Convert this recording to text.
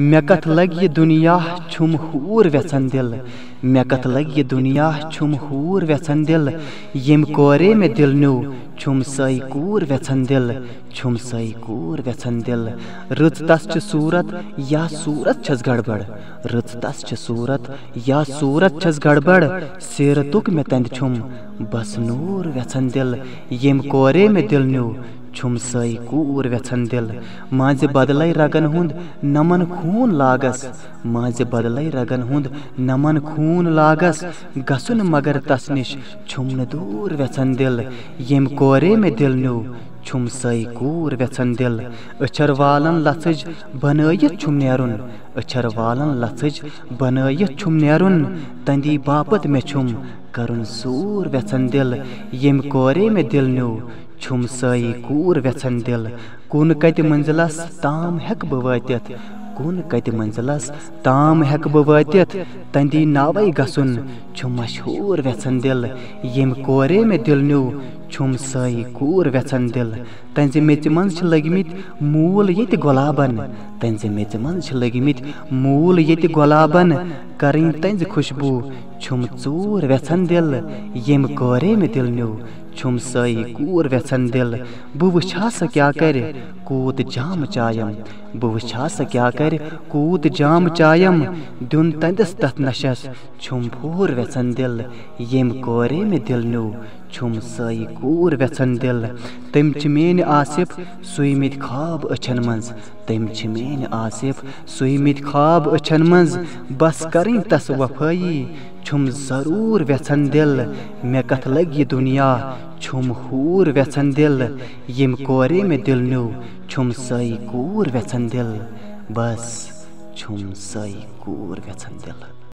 मे कथ लग ये दुनिया छुम हूर वेसन दिल मे कत लग ये दुनिया छुम हूर वेसन दिल यम कोरे में दिल न्यू छुम सई कूर वेसन दिल छुम सई कूर वेसन दिल रुत तस च सूरत या सूरत छस गड़बड़ रुत तस च सूरत या सूरत छस गड़बड़ सिर तुक में तंद छुम बस नूर वेसन दिल यम कोरे में दिल न्यू छुम सई कूर वेछन दिल माज बदल रगन हुंद नमन खून लागस माज बदल रगन हुंद नमन खून लागस गसुन मगर तस निश छुम न दूर वेछन दिल यम कोरे में दिल न्यू छुम सई कूर वेछन दिल अछर वालन लथज बनयित छुम नेरुन अचर वालन लथज बनयित छुम नेरुन तंदी बापत मे छुम करुन सूर वेछन दिल यम कोरे मे दिल न्यू छुम सई कूर वेछन दिल कुन कत मंजिलस ताम हेक बह वातित कुन कत मंजिलस ताम हेक बह वातित तंदी नावै गसुन छु मशहूर वेछन दिल यम कोरे में दिल न्यू छुम सई कूर वेछन दिल तंज मेच मंज लगमित मूल ये गुलाबन तंज मेच मंज लगमित मूल ये गुलाबन करें तंज खुशबू छुम चूर वेछन दिल यम कोरे में दिल न्यू छुम सई कूर वेछन दिल बह वछा स क्या कर कूद जाम चायम बह वछा स क्या कर कूद जाम चायम दुन तंदस तथ नशस छुम फूर वेछन दिल यम कोरे में दिल न्यू छुम सई कूर वेछन दिल तम च मेन आसिफ सुमित खाब अछन मज तम मेन आसिफ सुमित खाब अछन मज बस करें तस वफाई छुम ज़रूर व्यसन दिल मे कथ लग ये दुनिया छुम हूर व्यसन दिल यम कोरे मे दिल न्यू छुम सई कूर व्यसन दिल बस छुम सई कूर व्यसन दिल